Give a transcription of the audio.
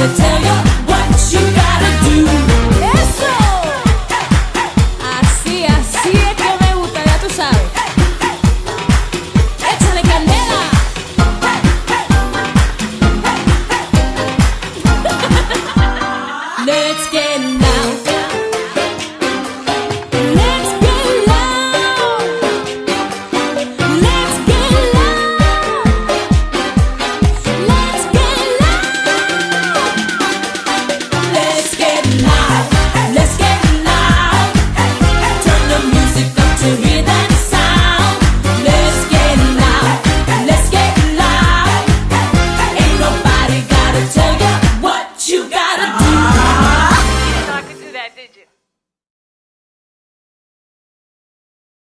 gotta tell